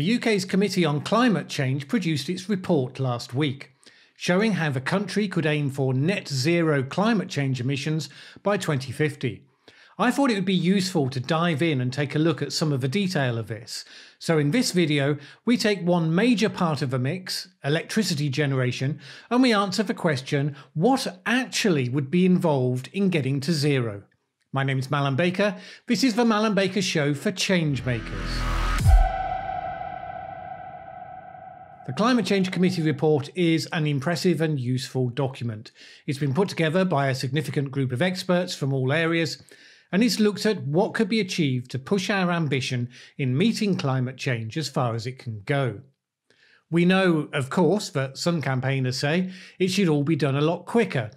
The UK's Committee on Climate Change produced its report last week, showing how the country could aim for net zero climate change emissions by 2050. I thought it would be useful to dive in and take a look at some of the detail of this. So in this video, we take one major part of the mix, electricity generation, and we answer the question, what actually would be involved in getting to zero? My name is Mallen Baker. This is the Mallen Baker Show for Changemakers. The Climate Change Committee report is an impressive and useful document. It's been put together by a significant group of experts from all areas, and it's looked at what could be achieved to push our ambition in meeting climate change as far as it can go. We know, of course, that some campaigners say it should all be done a lot quicker.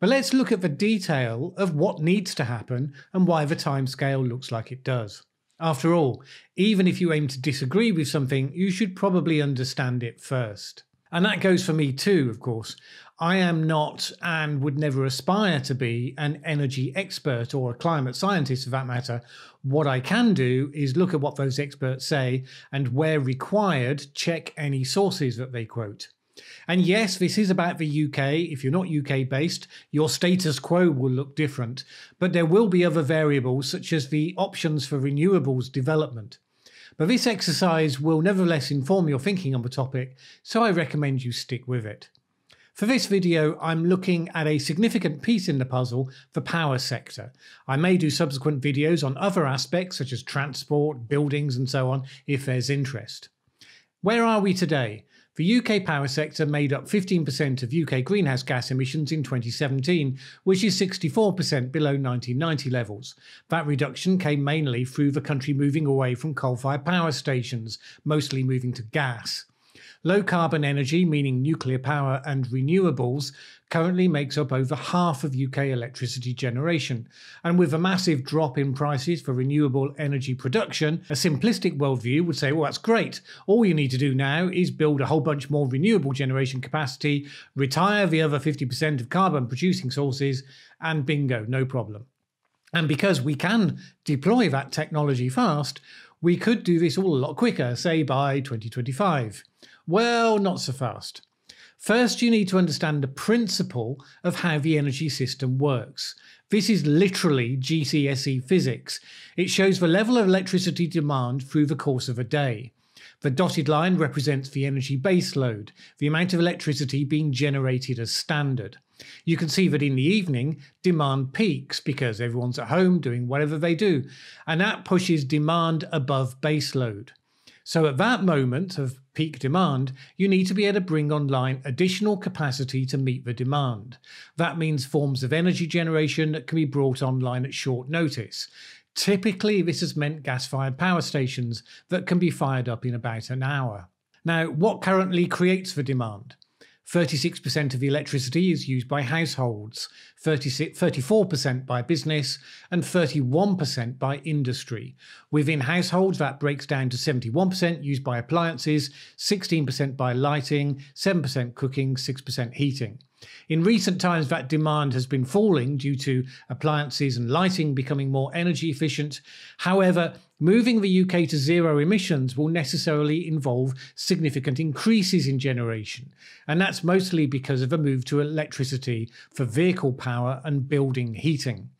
But let's look at the detail of what needs to happen and why the timescale looks like it does. After all, even if you aim to disagree with something, you should probably understand it first. And that goes for me too, of course. I am not and would never aspire to be an energy expert or a climate scientist for that matter. What I can do is look at what those experts say and, where required, check any sources that they quote. And yes, this is about the UK. If you're not UK based, your status quo will look different, but there will be other variables such as the options for renewables development. But this exercise will nevertheless inform your thinking on the topic, so I recommend you stick with it. For this video, I'm looking at a significant piece in the puzzle, the power sector. I may do subsequent videos on other aspects such as transport, buildings and so on if there's interest. Where are we today? The UK power sector made up 15% of UK greenhouse gas emissions in 2017, which is 64% below 1990 levels. That reduction came mainly through the country moving away from coal fired power stations, mostly moving to gas. Low carbon energy, meaning nuclear power and renewables, currently makes up over half of UK electricity generation. And with a massive drop in prices for renewable energy production, a simplistic worldview would say, well, that's great. All you need to do now is build a whole bunch more renewable generation capacity, retire the other 50% of carbon producing sources, and bingo, no problem. And because we can deploy that technology fast, we could do this all a lot quicker, say by 2025. Well, not so fast. First, you need to understand the principle of how the energy system works. This is literally GCSE physics. It shows the level of electricity demand through the course of a day. The dotted line represents the energy base load, the amount of electricity being generated as standard. You can see that in the evening, demand peaks because everyone's at home doing whatever they do, and that pushes demand above baseload. So at that moment of peak demand, you need to be able to bring online additional capacity to meet the demand. That means forms of energy generation that can be brought online at short notice. Typically, this has meant gas fired power stations that can be fired up in about an hour. Now, what currently creates the demand? 36% of the electricity is used by households, 34% by business, and 31% by industry. Within households, that breaks down to 71% used by appliances, 16% by lighting, 7% cooking, 6% heating. In recent times, that demand has been falling due to appliances and lighting becoming more energy efficient. However, moving the UK to zero emissions will necessarily involve significant increases in generation, and that's mostly because of a move to electricity for vehicle power and building heating.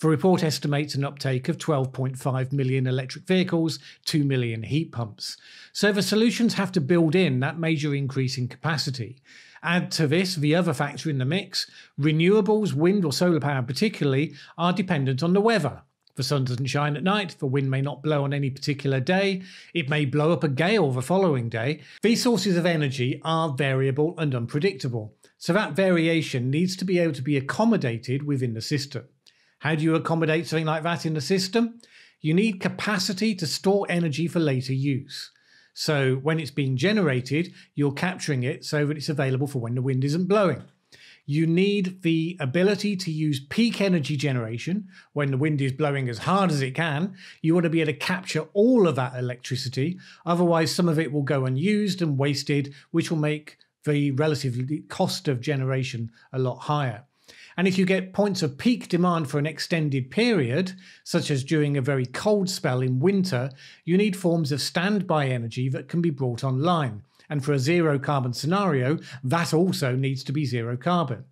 The report estimates an uptake of 12.5 million electric vehicles, 2 million heat pumps. So the solutions have to build in that major increase in capacity. Add to this the other factor in the mix renewables, wind or solar power particularly, are dependent on the weather. The sun doesn't shine at night, the wind may not blow on any particular day, it may blow up a gale the following day. These sources of energy are variable and unpredictable, so that variation needs to be able to be accommodated within the system. How do you accommodate something like that in the system? You need capacity to store energy for later use. So when it's being generated, you're capturing it so that it's available for when the wind isn't blowing. You need the ability to use peak energy generation when the wind is blowing as hard as it can. You want to be able to capture all of that electricity. Otherwise, some of it will go unused and wasted, which will make the relative cost of generation a lot higher. And if you get points of peak demand for an extended period, such as during a very cold spell in winter, you need forms of standby energy that can be brought online. And for a zero carbon scenario, that also needs to be zero carbon.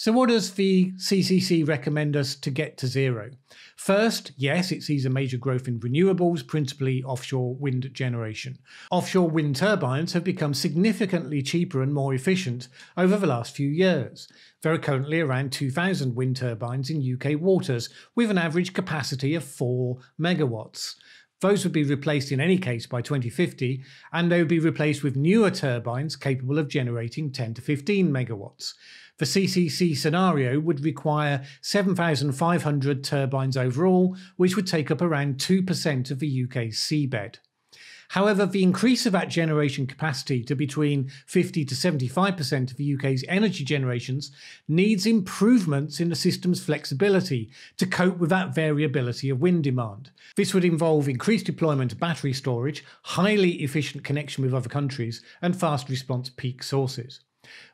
So, what does the CCC recommend us to get to zero? First, yes, it sees a major growth in renewables, principally offshore wind generation. Offshore wind turbines have become significantly cheaper and more efficient over the last few years. There are currently around 2,000 wind turbines in UK waters, with an average capacity of 4 megawatts. Those would be replaced in any case by 2050, and they would be replaced with newer turbines capable of generating 10 to 15 megawatts. The CCC scenario would require 7,500 turbines overall, which would take up around 2% of the UK's seabed. However, the increase of that generation capacity to between 50 to 75% of the UK's energy generations needs improvements in the system's flexibility to cope with that variability of wind demand. This would involve increased deployment of battery storage, highly efficient connection with other countries, and fast response peak sources.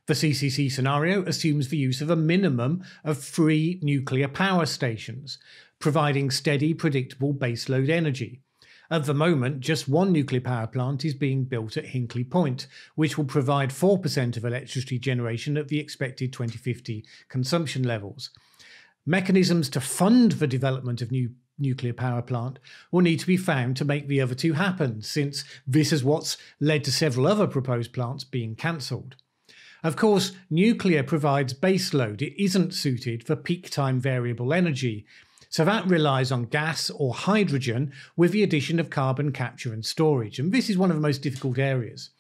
The CCC scenario assumes the use of a minimum of three nuclear power stations, providing steady, predictable baseload energy. At the moment, just one nuclear power plant is being built at Hinkley Point, which will provide 4% of electricity generation at the expected 2050 consumption levels. Mechanisms to fund the development of new nuclear power plant will need to be found to make the other two happen, since this is what's led to several other proposed plants being cancelled. Of course, nuclear provides baseload. It isn't suited for peak time variable energy. So that relies on gas or hydrogen with the addition of carbon capture and storage. And this is one of the most difficult areas.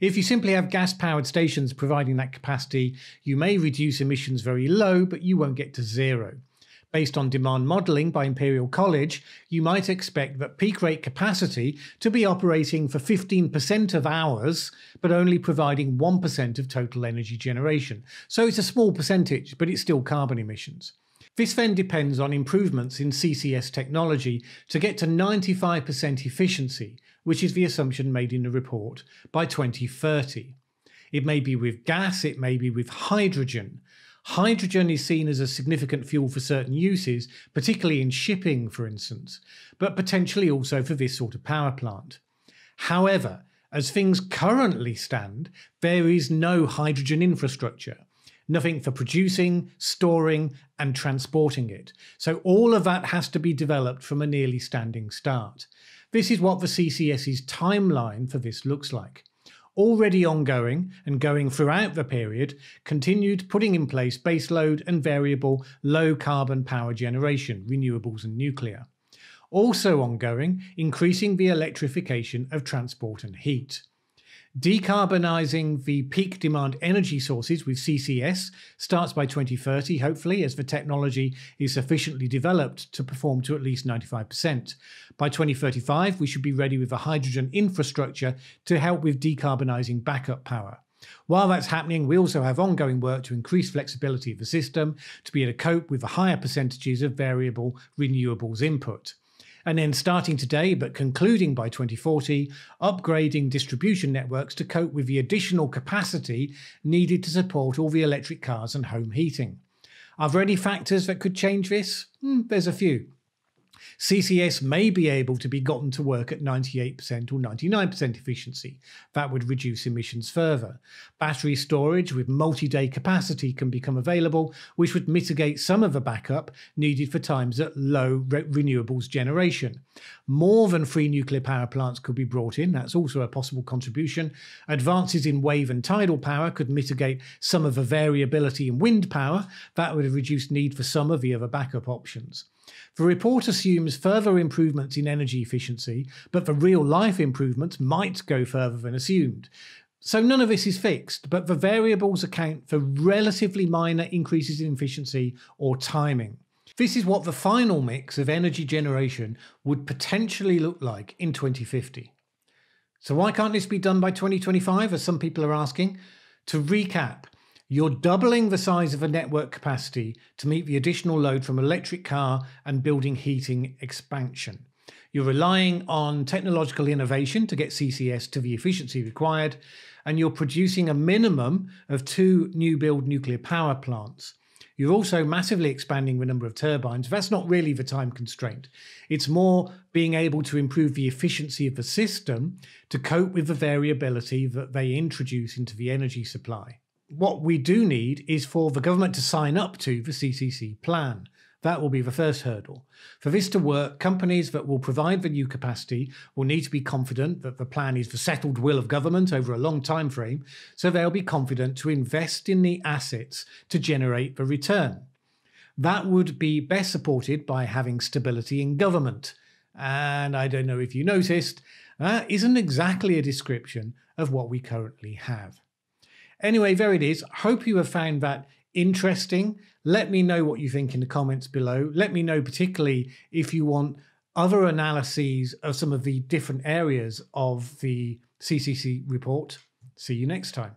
If you simply have gas powered stations providing that capacity, you may reduce emissions very low, but you won't get to zero. Based on demand modelling by Imperial College, you might expect that peak rate capacity to be operating for 15% of hours, but only providing 1% of total energy generation. So it's a small percentage, but it's still carbon emissions. This then depends on improvements in CCS technology to get to 95% efficiency, which is the assumption made in the report, by 2030. It may be with gas, it may be with hydrogen, Hydrogen is seen as a significant fuel for certain uses, particularly in shipping, for instance, but potentially also for this sort of power plant. However, as things currently stand, there is no hydrogen infrastructure. Nothing for producing, storing, and transporting it. So all of that has to be developed from a nearly standing start. This is what the CCS's timeline for this looks like already ongoing and going throughout the period, continued putting in place baseload and variable low carbon power generation, renewables and nuclear. Also ongoing, increasing the electrification of transport and heat. Decarbonising the peak demand energy sources with CCS starts by 2030, hopefully, as the technology is sufficiently developed to perform to at least 95%. By 2035, we should be ready with a hydrogen infrastructure to help with decarbonising backup power. While that's happening, we also have ongoing work to increase flexibility of the system to be able to cope with the higher percentages of variable renewables input and then starting today but concluding by 2040, upgrading distribution networks to cope with the additional capacity needed to support all the electric cars and home heating. Are there any factors that could change this? Mm, there's a few. CCS may be able to be gotten to work at 98% or 99% efficiency. That would reduce emissions further. Battery storage with multi day capacity can become available, which would mitigate some of the backup needed for times at low re- renewables generation. More than three nuclear power plants could be brought in, that's also a possible contribution. Advances in wave and tidal power could mitigate some of the variability in wind power, that would have reduced need for some of the other backup options. The report assumes further improvements in energy efficiency, but the real life improvements might go further than assumed. So none of this is fixed, but the variables account for relatively minor increases in efficiency or timing. This is what the final mix of energy generation would potentially look like in 2050. So, why can't this be done by 2025, as some people are asking? To recap, you're doubling the size of a network capacity to meet the additional load from electric car and building heating expansion. You're relying on technological innovation to get CCS to the efficiency required, and you're producing a minimum of two new build nuclear power plants. You're also massively expanding the number of turbines. That's not really the time constraint. It's more being able to improve the efficiency of the system to cope with the variability that they introduce into the energy supply. What we do need is for the government to sign up to the CCC plan. That will be the first hurdle. For this to work, companies that will provide the new capacity will need to be confident that the plan is the settled will of government over a long time frame, so they'll be confident to invest in the assets to generate the return. That would be best supported by having stability in government. And I don't know if you noticed, that isn't exactly a description of what we currently have. Anyway, there it is. Hope you have found that interesting. Let me know what you think in the comments below. Let me know, particularly if you want other analyses of some of the different areas of the CCC report. See you next time.